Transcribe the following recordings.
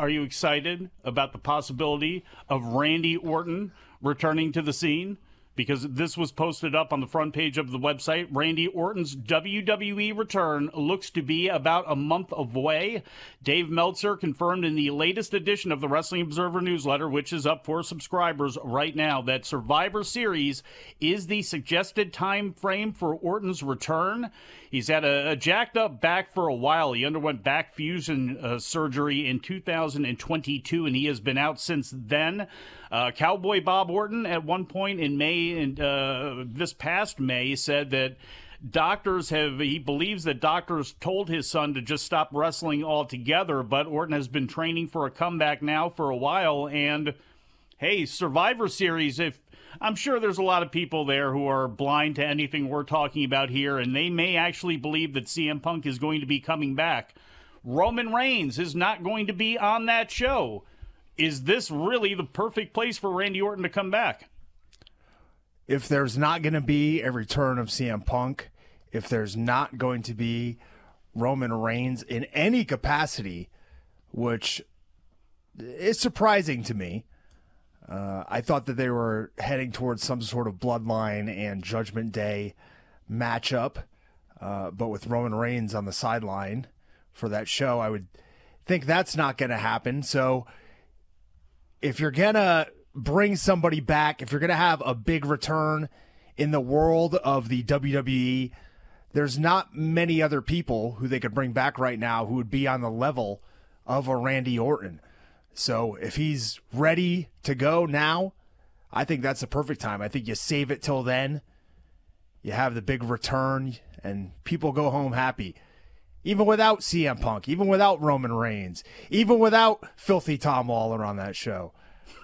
are you excited about the possibility of Randy Orton returning to the scene? Because this was posted up on the front page of the website. Randy Orton's WWE return looks to be about a month away. Dave Meltzer confirmed in the latest edition of the Wrestling Observer newsletter, which is up for subscribers right now, that Survivor Series is the suggested time frame for Orton's return. He's had a, a jacked up back for a while. He underwent back fusion uh, surgery in 2022, and he has been out since then. Uh, Cowboy Bob Orton, at one point in May, and uh, this past May, said that doctors have he believes that doctors told his son to just stop wrestling altogether but orton has been training for a comeback now for a while and hey survivor series if I'm sure there's a lot of people there who are blind to anything we're talking about here, and they may actually believe that CM Punk is going to be coming back. Roman Reigns is not going to be on that show. Is this really the perfect place for Randy Orton to come back? If there's not going to be a return of CM Punk, if there's not going to be Roman Reigns in any capacity, which is surprising to me uh, I thought that they were heading towards some sort of bloodline and Judgment Day matchup, uh, but with Roman Reigns on the sideline for that show, I would think that's not going to happen. So if you're to bring somebody back, if you're to have a big return in the world of the WWE, there's not many other people who they could bring back right now who would be on the level of a Randy Orton. So if he's ready to go now, I think that's the perfect time. I think you save it till then. You have the big return, and people go home happy. Even without CM Punk, even without Roman Reigns, even without Filthy Tom Lawlor on that show.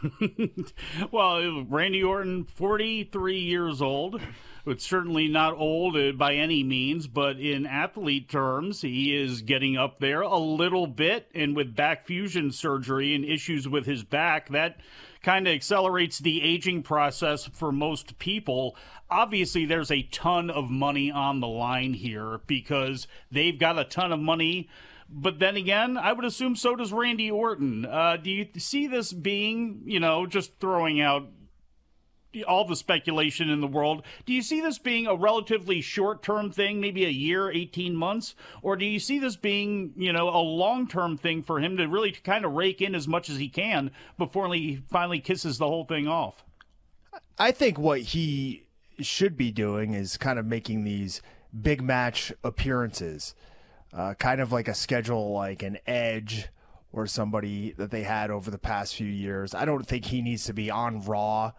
well, Randy Orton, 43 years old. It's certainly not old uh, by any means, but in athlete terms, he is getting up there a little bit. And with back fusion surgery and issues with his back, that kind of accelerates the aging process for most people. Obviously, there's a ton of money on the line here because they've got a ton of money. But then again, I would assume so does Randy Orton. Uh, do you see this being, you know, just throwing out all the speculation in the world. Do you see this being a relatively short term thing, maybe a year, 18 months? Or do you see this being, you know, a long term thing for him to really kind of rake in as much as he can before he finally kisses the whole thing off? I think what he should be doing is kind of making these big match appearances, uh, kind of like a schedule like an Edge or somebody that they had over the past few years. I don't think he needs to be on Raw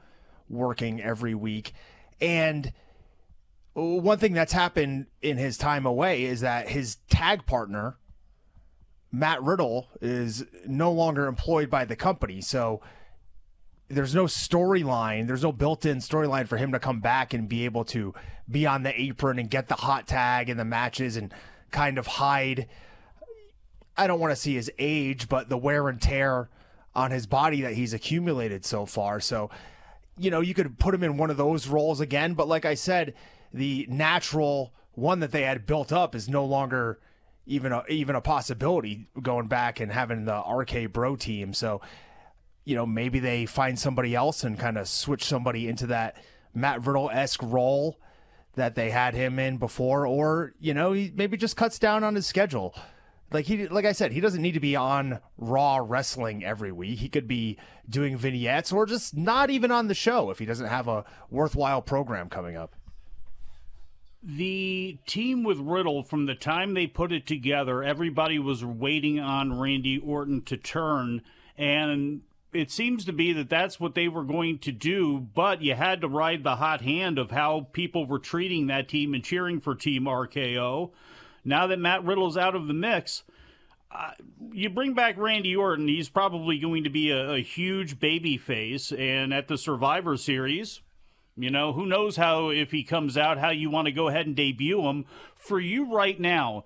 working every week. And one thing that's happened in his time away is that his tag partner, Matt Riddle, is no longer employed by the company. So there's no storyline, there's no built in storyline for him to come back and be able to be on the apron and get the hot tag in the matches and kind of hide. I don't want to see his age, but the wear and tear on his body that he's accumulated so far. So you know, you could put him in one of those roles again. But like I said, the natural one that they had built up is no longer even a, even a possibility going back and having the RK Bro team. So, you know, maybe they find somebody else and kind of switch somebody into that Matt Riddle esque role that they had him in before, or you know, he maybe just cuts down on his schedule like he like I said, he doesn't need to be on Raw wrestling every week. He could be doing vignettes or just not even on the show if he doesn't have a worthwhile program coming up. The team with Riddle, from the time they put it together, everybody was waiting on Randy Orton to turn, and it seems to be that that's what they were going to do. But you had to ride the hot hand of how people were treating that team and cheering for Team RKO now that Matt Riddle's out of the mix, uh, you bring back Randy Orton, he's probably going to be a, a huge baby face. And at the Survivor Series, you know, who knows how, if he comes out, how you want to go ahead and debut him. For you right now,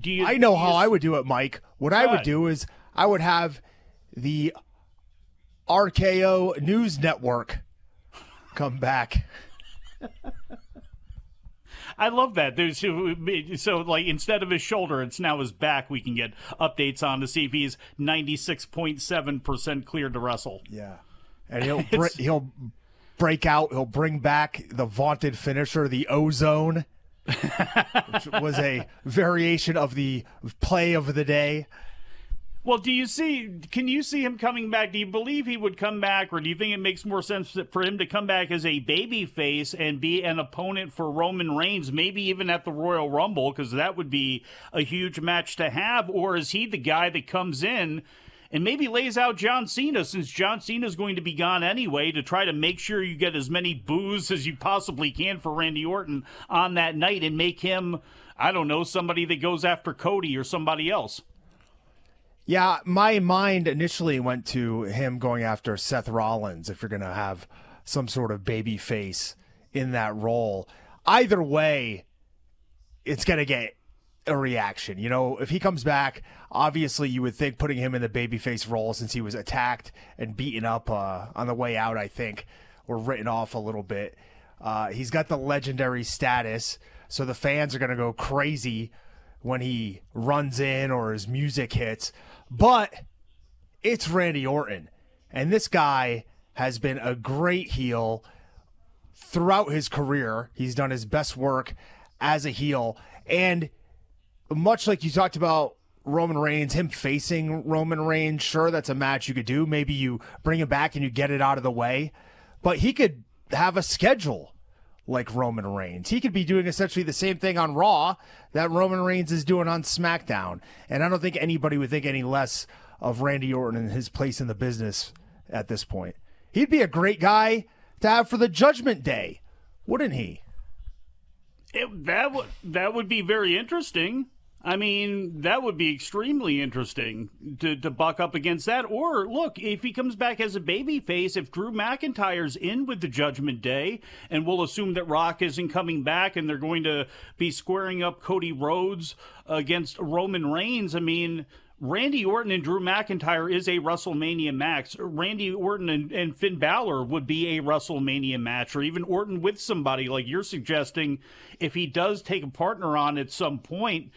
do you. I know how I would do it, Mike. What I would do is I would have the RKO News Network come back. I love that. There's so like instead of his shoulder, it's now his back. We can get updates on to see if he's ninety six point seven percent cleared to wrestle. Yeah, and he'll br- he'll break out. He'll bring back the vaunted finisher, the ozone, which was a variation of the play of the day. Well, do you see? Can you see him coming back? Do you believe he would come back, or do you think it makes more sense for him to come back as a baby face and be an opponent for Roman Reigns, maybe even at the Royal Rumble, because that would be a huge match to have? Or is he the guy that comes in? and maybe lays out John Cena since John Cena is going to be gone anyway to try to make sure you get as many boos as you possibly can for Randy Orton on that night and make him, I don't know, somebody that goes after Cody or somebody else. Yeah, my mind initially went to him going after Seth Rollins if you're going to have some sort of baby face in that role. Either way, it's going to get a reaction. You know, if he comes back, obviously you would think putting him in the babyface role since he was attacked and beaten up uh, on the way out, I think, or written off a little bit. Uh, he's got the legendary status, so the fans are going to go crazy when he runs in or his music hits. But it's Randy Orton. And this guy has been a great heel throughout his career. He's done his best work as a heel. And much like you talked about Roman Reigns, him facing Roman Reigns, sure, that's a match you could do. Maybe you bring him back and you get it out of the way. But he could have a schedule like Roman Reigns. He could be doing essentially the same thing on Raw that Roman Reigns is doing on SmackDown. And I don't think anybody would think any less of Randy Orton and his place in the business at this point. He'd be a great guy to have for the Judgment Day, wouldn't he? It, that would that would be very interesting. I mean, that would be extremely interesting to, to buck up against that. Or look, if he comes back as a baby face, if Drew McIntyre's in with the Judgment Day, and we'll assume that Rock isn't coming back and they're going to be squaring up Cody Rhodes against Roman Reigns, I mean, Randy Orton and Drew McIntyre is a WrestleMania match. Randy Orton and, and, Finn Balor would be a WrestleMania match, or even Orton with somebody like you're suggesting. If he does take a partner on at some point,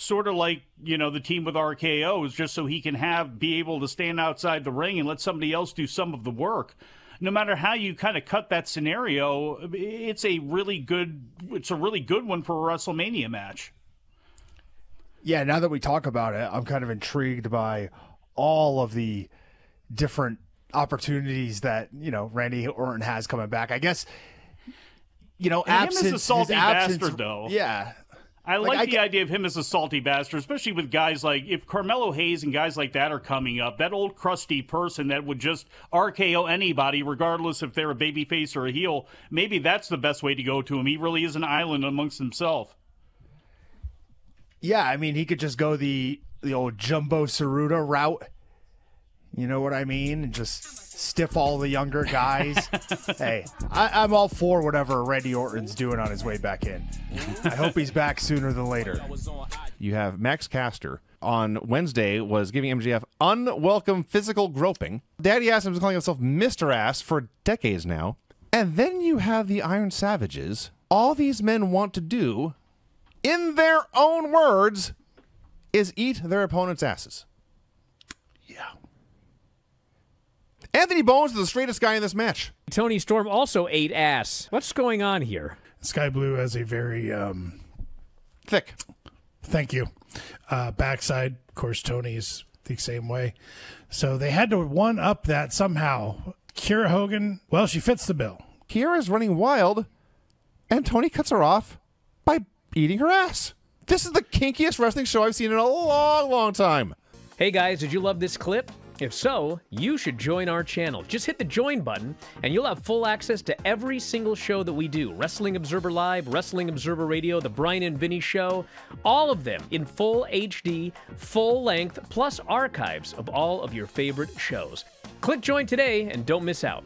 sort of like you know the team with RKO is just so he can have be able to stand outside the ring and let somebody else do some of the work. No matter how you kind of cut that scenario, it's a really good it's a really good one for a WrestleMania match. Yeah, now that we talk about it, I'm kind of intrigued by all of the different opportunities that you know Randy Orton has coming back. I guess you know, and absence, him as a salty absence, bastard, though. Yeah, I like, like I, the idea of him as a salty bastard, especially with guys like if Carmelo Hayes and guys like that are coming up. That old crusty person that would just RKO anybody, regardless if they're a babyface or a heel. Maybe that's the best way to go to him. He really is an island amongst himself. Yeah, I mean, he could just go the the old Jumbo Tsuruta route. You know what I mean? And just stiff all the younger guys. hey, I, am all for whatever Randy Orton's doing on his way back in. I hope he's back sooner than later. You have Max Caster on Wednesday was giving MGF unwelcome physical groping. Daddy Ass was calling himself Mr. Ass for decades now. And then you have the Iron Savages. All these men want to do, in their own words, is eat their opponent's asses. Anthony Bowens is the straightest guy in this match. Toni Storm also ate ass. What's going on here? Skye Blue has a very um, thick. Thank you. Uh, backside, of course, Toni's the same way. So they had to one up that somehow. Kiera Hogan, well, she fits the bill. Kiera's running wild, and Tony cuts her off by eating her ass. This is the kinkiest wrestling show I've seen in a long, long time. Hey guys, did you love this clip? If so, you should join our channel. Just hit the join button, and you'll have full access to every single show that we do Wrestling Observer Live, Wrestling Observer Radio, The Bryan and Vinny Show, all of them in full HD, full length, plus archives of all of your favorite shows. Click join today and don't miss out.